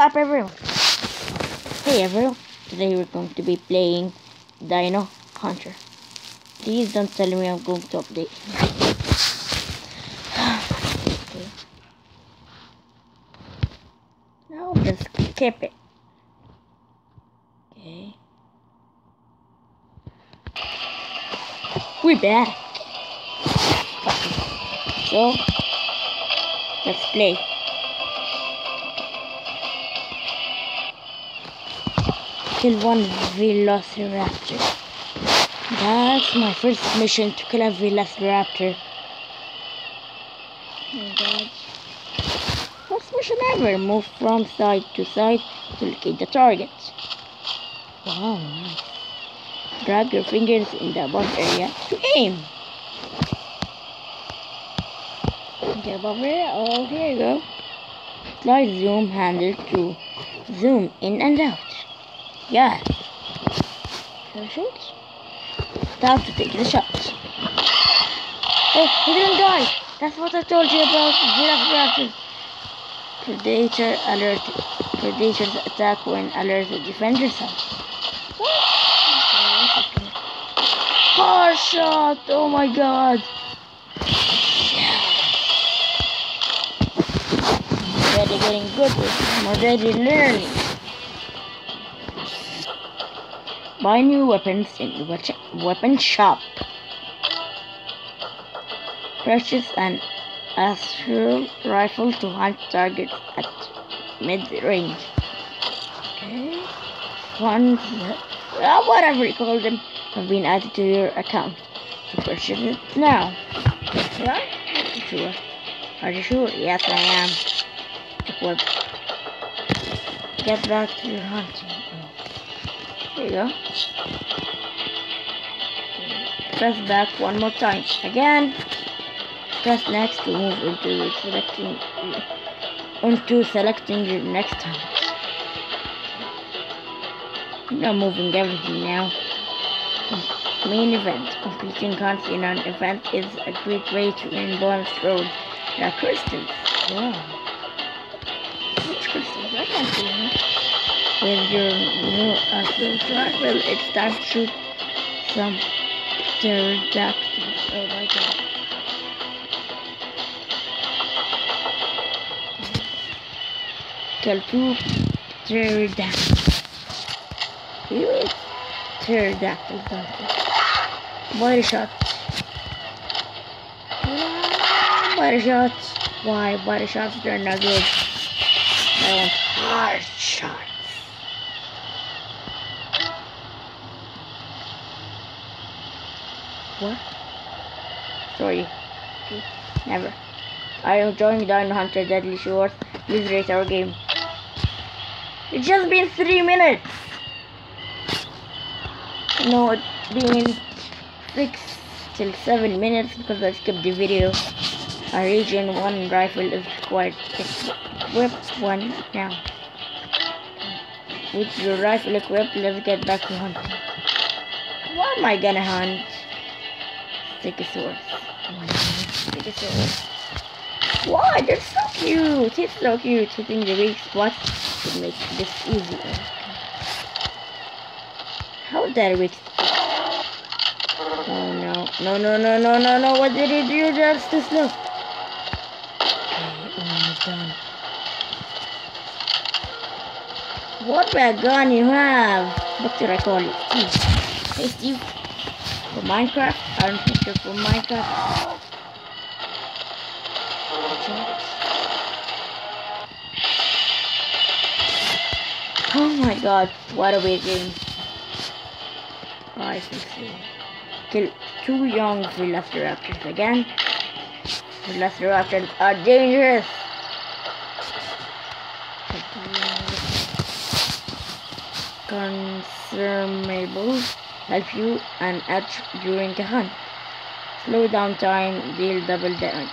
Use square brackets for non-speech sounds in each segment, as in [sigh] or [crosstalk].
up everyone? Hey everyone, today we're going to be playing Dino Hunter. Please don't tell me I'm going to update. okay. [sighs] No, just skip it. Okay. We're back. So, let's play. Kill one Velociraptor. That's my first mission to kill a Velociraptor. Oh. First mission ever. Move from side to side to locate the target. Wow, nice. Drag your fingers in the above area to aim. Okay, above here. Oh, here you go. Slide zoom handle to zoom in and out. Yeah. Shoot? Time to take the shots. Oh, he didn't die. That's what I told you about Velociraptor. Predator alert. Predators attack when alerted. Defend yourself. Hard shot! Oh my god! Already getting good I'm already learning. Buy new weapons in the weapon shop. Purchase an assault rifle to hunt targets at mid-range. Okay. Funds, uh, whatever you call them, have been added to your account. To purchase it now. Right? Sure. Are you sure? Yes, I am. Get back to your hunting. There you go. Press back one more time. Again. Press next to move into selecting into selecting your next target. Now moving everything now. Main event. Completing hunts in an event is a great way to earn bonus. There are crystals. Wow. Which crystals? I can't see them. With your new assault rifle, it's time to shoot some pterodactyls. Oh my god. Kill two pterodactyls. Huge they? Body shot. Body shots. Why? Body shots, they're not good. I want hard shots. What? Sorry. Never. I am joining Dino Hunter Deadly Shores. Please rate our game. It's just been three minutes. No, it's been six till seven minutes because I skipped the video. A region one rifle is required. Equip one now. With your rifle equipped, let's get back to hunting. What am I gonna hunt? Stegosaurus. Oh my god. Why? They're so cute. It's so cute. Hitting the weak spot would make this easier. How that weak? Oh no. No, no, no, no, no, no. What did he do? That's too slow. Okay, almost done. What bad gun you have? What did I call it? Hey Steve. For Minecraft? I think you're for Minecraft. Oh my god, what a weird game. Five, six, seven. Kill two young Velociraptors again. Velociraptors are dangerous. Consumables help you an edge during a hunt. Slow down time, deal double damage.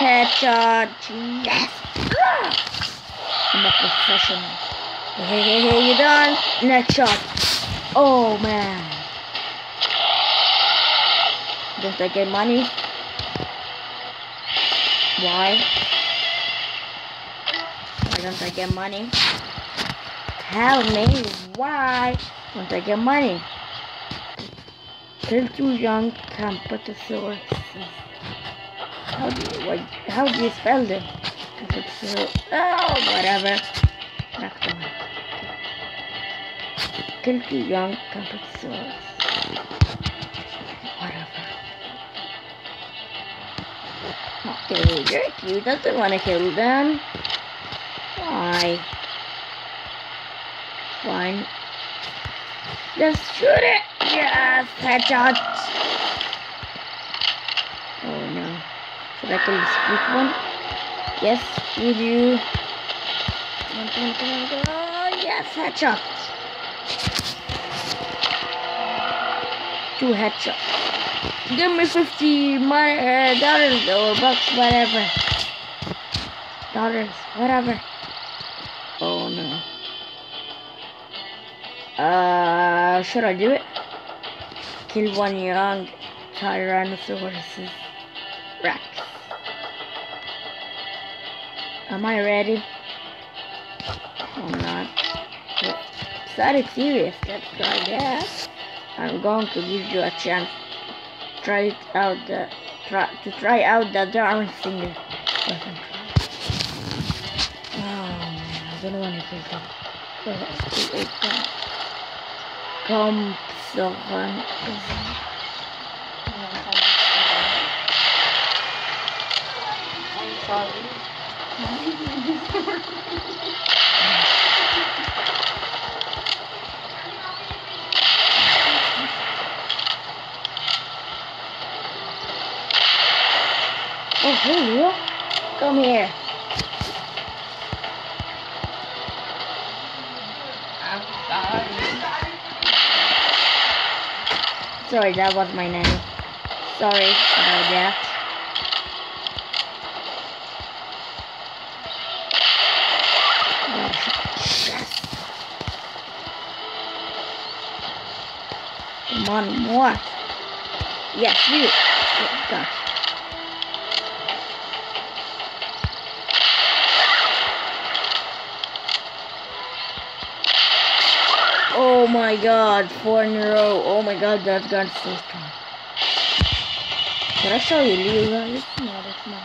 Headshot. Yes. I'm a professional. Hey, hey, hey, you done? Next shot. Oh man. Don't I get money? Why? Why don't I get money? Tell me why don't I get money? Kill two young Campatosaurus. How do you, what, how do you spell them? Oh, whatever. Back to me. Kill two young. Whatever. Okay, Jerky doesn't want to kill them. Why? Fine. Just shoot it! Yes! Headshot! Oh no. Should I kill the split one? Yes, we do. Come on, come on, come on, come on. Yes, headshot! Two headshots. Give me 50 money, uh, dollars or bucks, whatever. Dollars, whatever. Oh no. Uh, should I do it? Kill one young Tyrannosaurus Rex. Am I ready? I'm not. Started serious, let's try that. I'm going to give you a chance. Try it out the try to try out the darn singer. Weapon. Oh man, I don't want to kill them. So let's do it then. Kom so. I'm sorry. [laughs] [laughs] hey you. Come here. I'm sorry. Sorry, that was my name. Sorry about that. Come on, more. Yes, you. Yes, Oh my god, four in a row. Oh my god, that gun's so strong. Did I show you Leroy? No, that's not.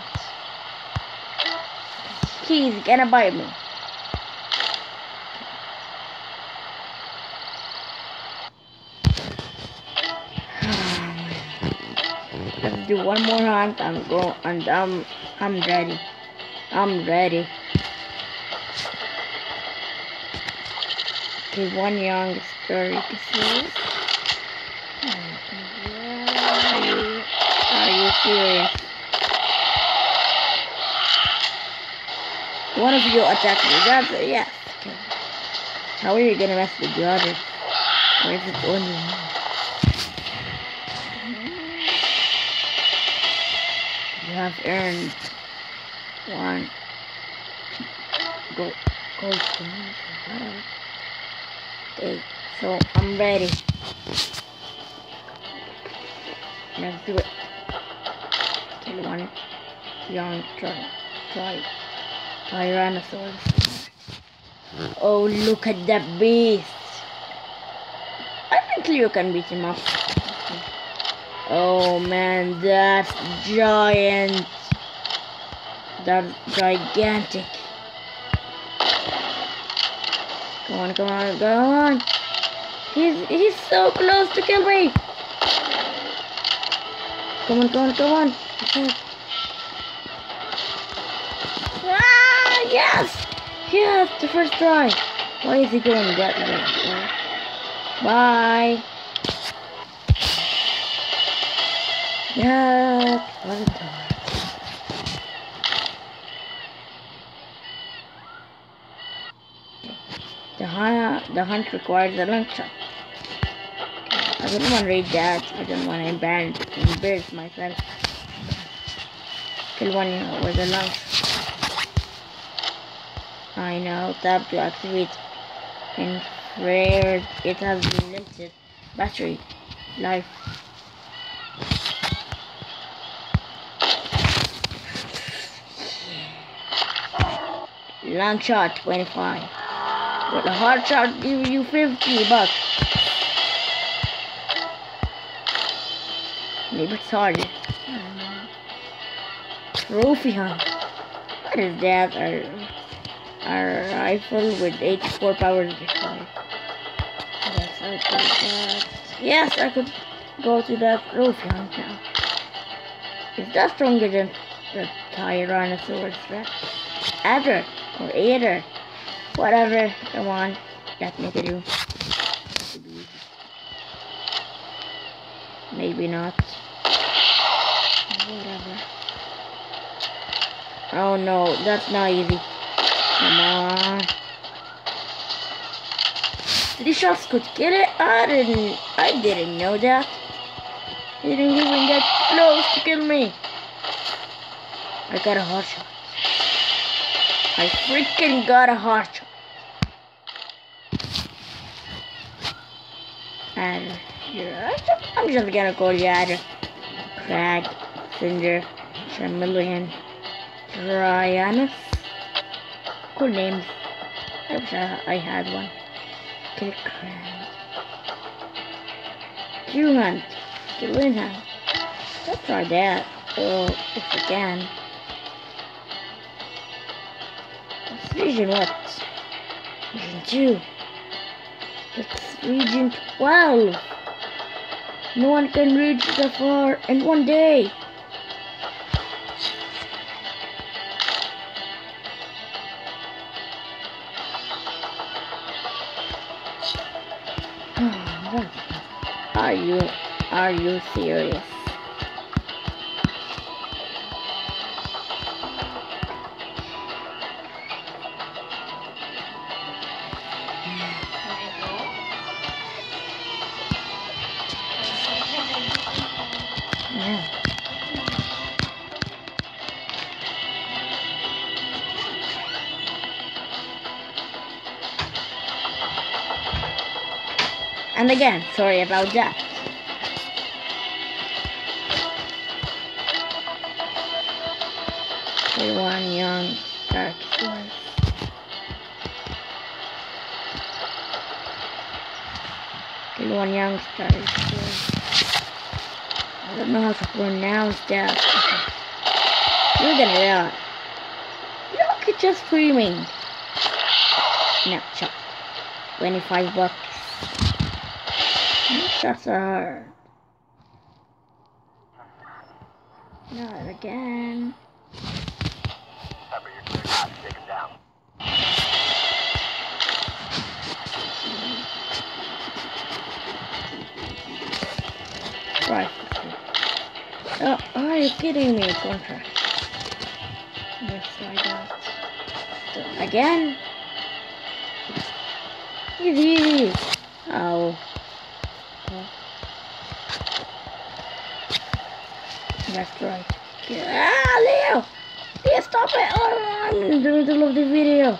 He's gonna bite me. [sighs] Let's do one more hunt and go and I'm I'm ready. I'm ready. One young Stegosaurus. Are you, are you serious? One of you attacked me. That's yes. Okay. How are you gonna mess with the other? Or is it only me? You have earned one gold, gold coins whatever. Okay, so I'm ready. Let's do it. Kill one young try, try, Tyrannosaurus. Oh, look at that beast. I think Leo can beat him up. Oh man, that's giant. That's gigantic. On, come on, go on. He's he's so close to me. Come on, come on, come on. Ah, yes! Yes, the first try. Why is he going that way? Bye. Yes, time. The hunt, the hunt requires a long shot. I don't want to read that. I don't want to embarrass, embarrass myself. Kill one with a lunch. I know tap to activate. In rare, it has limited battery life. Long shot 25. But a hard shot give you 50 bucks. Maybe it's know. Trophy. What is that? Our, our rifle with 84 power. Yes, I could. Yes, I could go to that trophy hunt now. Is that stronger than the Tyrannosaurus Rex? Ever or either. Whatever. Come on. Let me do. Maybe not. Whatever. Oh no, that's not easy. Come on. Three shots could get it? I didn't I didn't know that. He didn't even get close to kill me. I got a hot shot. I freaking got a shot. And here, I'm just gonna call you Adam. Crag, Cinder, Charmeleon, Dryanus. Cool names. I wish I, I had one. Kill Crag. Hunt. Hunt. Let's try that. Oh, if we can. Region what? Region 2. That's region 12. No one can reach that far in one day. [sighs] Are you are you serious? And again, sorry about that. One young dark. Kill one young star. I don't know how to pronounce that. You're gonna. Look at just screaming. Shot. 25 bucks. Are. Not again. You're clear hot. Take him down. Right. Oh, oh are you kidding me? Contract. Yes, I got. So, again? Easy. Oh. Oh. That's right. Ah, Leo! Leo, stop it! Oh, I'm in the middle of the video.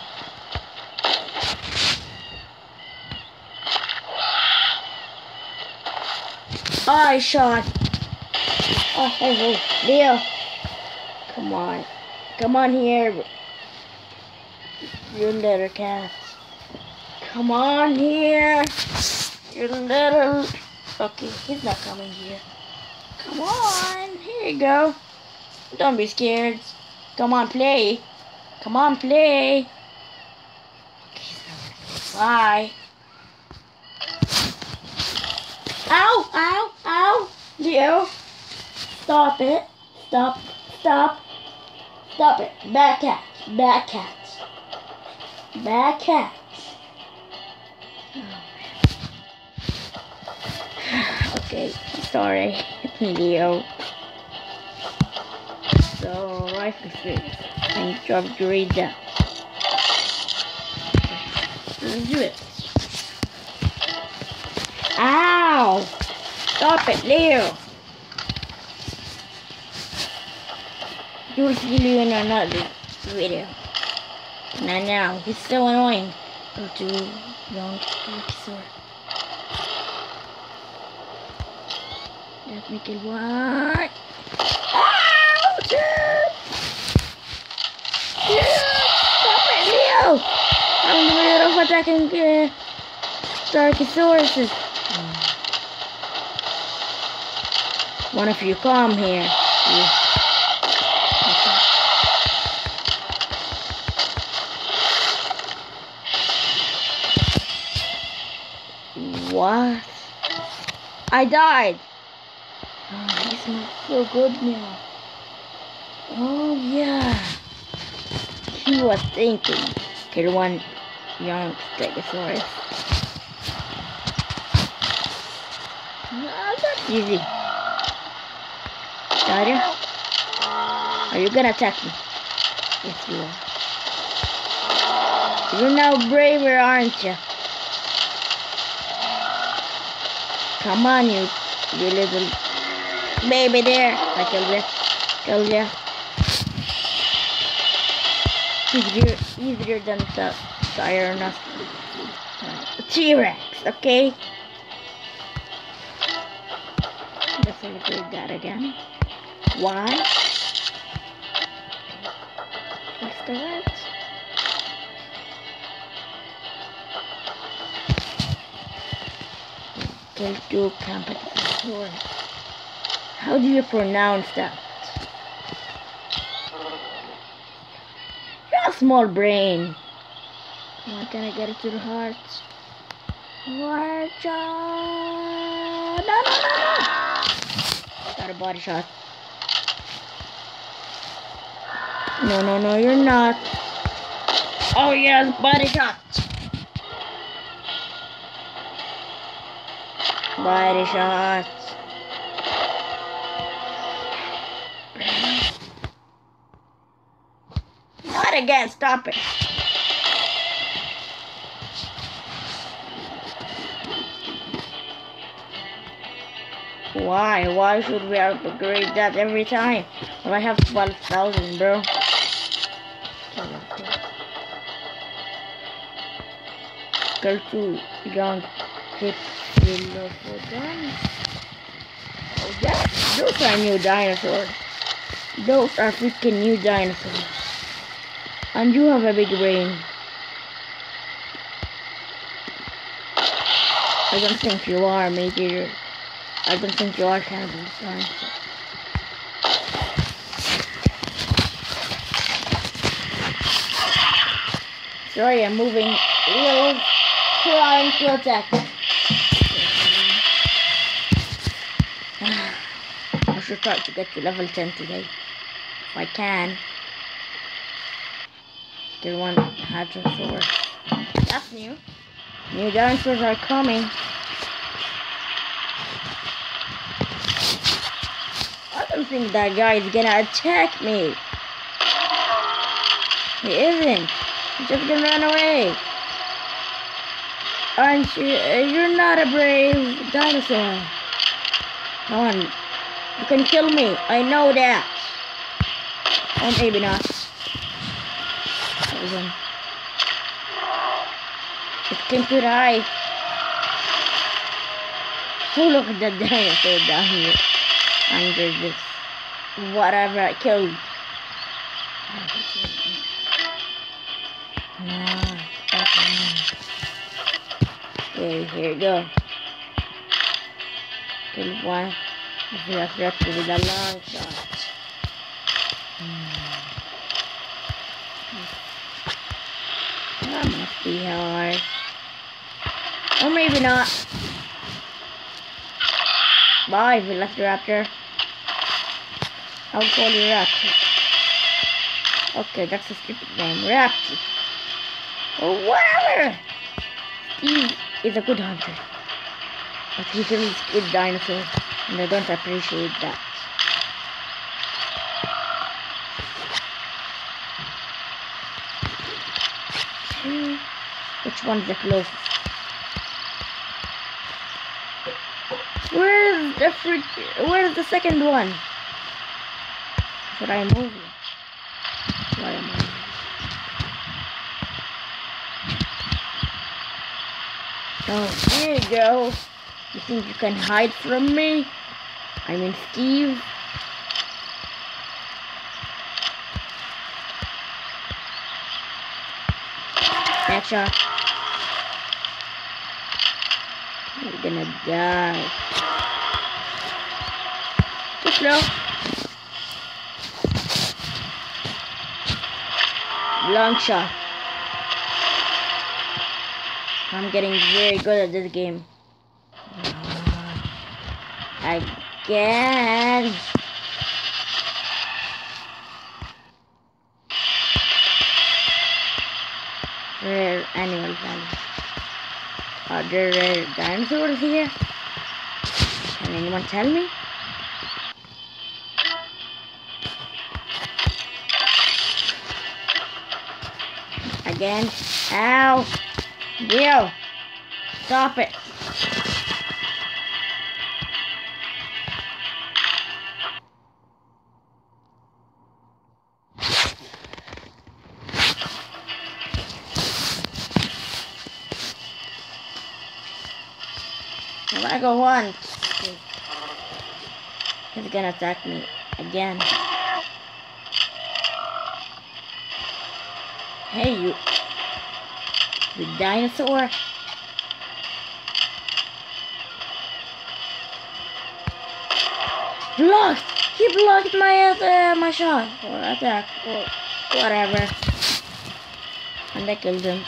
I shot. Oh, hey, Leo. Come on. Come on here. You little cat. Come on here. You little... Okay, he's not coming here. Come on. Here you go. Don't be scared. Come on, play. Come on, play. Bye. Ow! Ow! Ow! Leo! Stop it! Stop! Stop! Stop it! Bad cat! Bad cat! Bad cat! okay, sorry, [laughs] Leo. So, rifle shoot. And drop your read down. Let's do it. Ow! Stop it, Leo! You'll see Leo in another video. Not now. He's so annoying. Go to young episode. Let me kill one. Ow! Dude! Dude! Stop it, Stop attacking uh, Starkisauruses. One of you come here. What? I died. Oh, this smells so good now. Oh yeah. He was thinking. Kill one young Stegosaurus. No, that's easy. Got him? Are you gonna attack me? Yes, you are. You're now braver, aren't you? Come on, you, you little baby there. I killed you. Killed you. Easier, easier than the Tyrannos. T-Rex, okay? Let's celebrate that again. Why? What's the word? Kill two. How do you pronounce that? You're a small brain. Why can't I get it to the heart? Watch out! No, no, no, no! Got a body shot. No, no, no, you're not. Oh, yes, body shot. Body shot. Not again, stop it. Why? Why should we upgrade that every time? Well, I have 12,000, bro. Girl two young hip Philophodon. Oh, that, those are new dinosaurs. Those are freaking new dinosaurs. And you have a big brain. I don't think you are, maybe I don't think you are cannibal dinosaur. Sorry, oh I'm moving real trying to attack. [sighs] I should try to get to level 10 today. If I can. Still one Hadrosaurus. That's new. New dinosaurs are coming. I don't think that guy is gonna attack me. He isn't. He's just gonna run away. Aren't you? uh, You're not a brave dinosaur. Come on. You can kill me. I know that. Or maybe not. It came to die. Oh, look at that dinosaur down here. Under this. Whatever I killed. Ah, okay. Here you go. Kill one. I like that's with a long shot. Hmm. That must be hard. Or maybe not. Bye, Velociraptor. I'll call you Raptor. Okay, that's a stupid name. Raptor. Or whatever. Steve is a good hunter. But he kills good dinosaurs, and I don't appreciate that. Which one's the closest? Where's the freak? Where's the second one? Should I move? Why am I? Oh, there you go. You think you can hide from me? I mean, Steve. Next shot. You're gonna die. Too slow. Long shot. I'm getting very good at this game. Again. Rare animal value. Are there rare dinosaurs here? Can anyone tell me? Again. Ow! Leo! Stop it! If I go once, he's gonna attack me again. Hey, you. The dinosaur. Blocked! He blocked my uh, my shot or attack or whatever. And I killed him.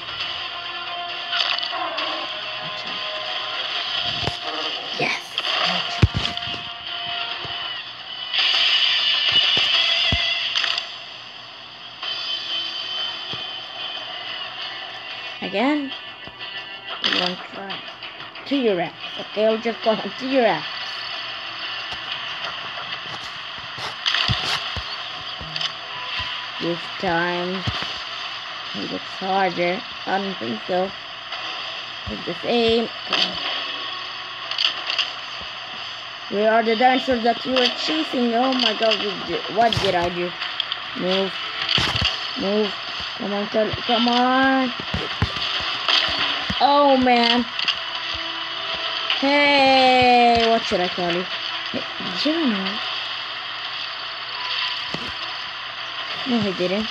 T-Rex. Okay, I'll just call him T-Rex. This time, he looks harder. I don't think so. It's the same. Where are the dinosaurs that you were chasing? Oh my god, what did- I do? Move. Move. Come on, come on. Oh man. Hey, what should I call you? Hey, did you run away? No, he didn't.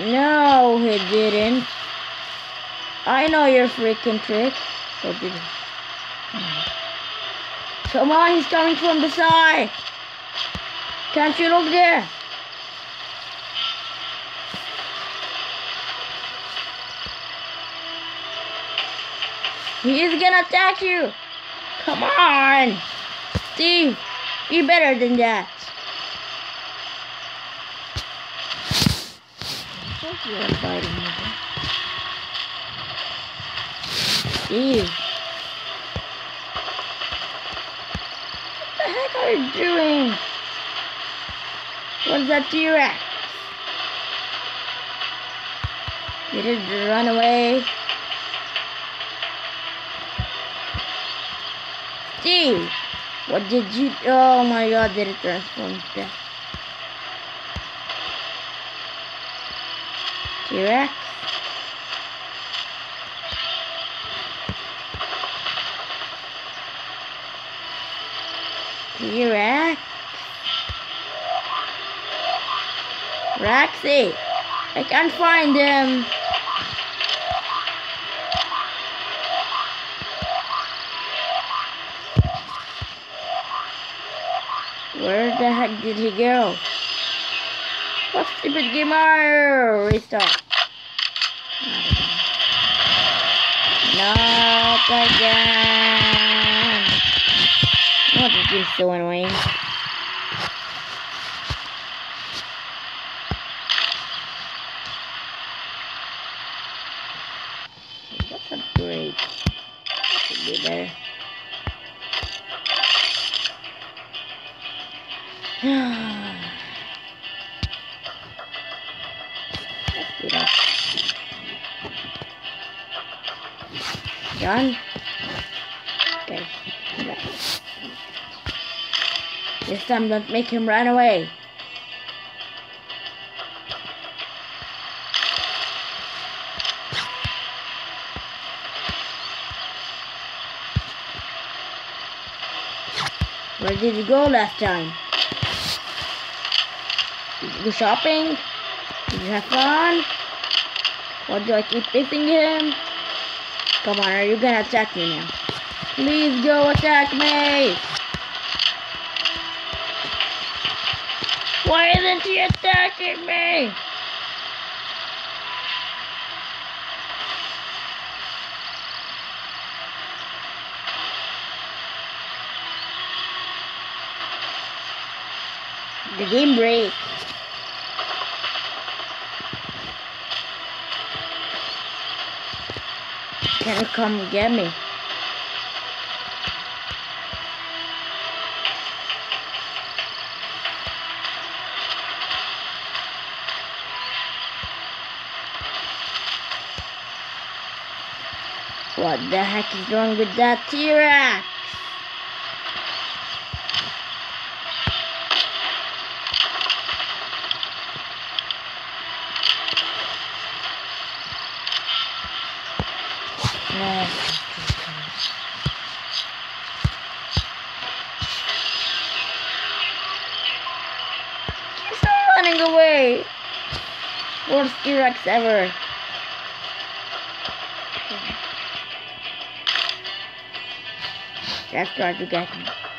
No, he didn't. I know your freaking trick. So did he? Come on, he's coming from the side. Can't you look there? He is gonna attack you. Come on. Steve, be better than that. Steve. What the heck are you doing? What's that T-Rex? Did it run away? What did you? Oh my God! Did it transform to T-Rex? T-Rex? Rexy, I can't find him. Did he go? What stupid game are gamer? Restart. Not again. Oh, this is so annoying. Done. Okay. This time, don't make him run away. Where did you go last time? Did you go shopping? Did you have fun? Or do I keep missing him? Come on, are you gonna attack me now? Please go attack me! Why isn't he attacking me? The game breaks. Can come get me? What the heck is wrong with that T-Rex? No. He's running away. T-Rex ever. Let's try to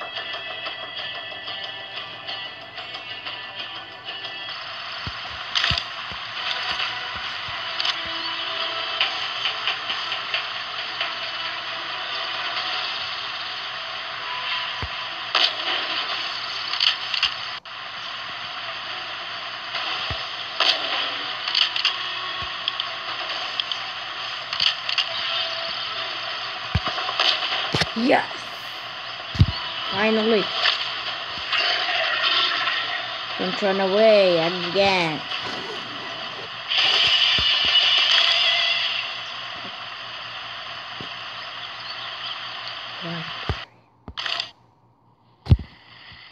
run away again.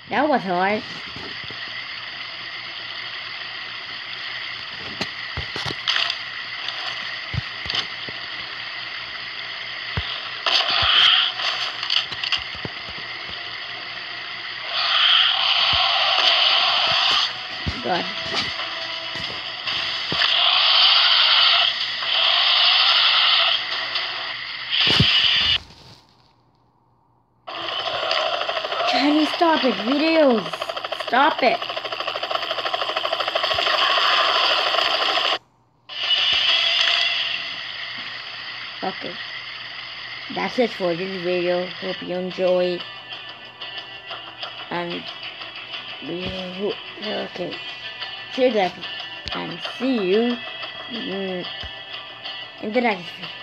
That was hard. Videos. Stop it. Okay. That's it for this video. Hope you enjoyed. And we okay. Guys and see you in in the next video.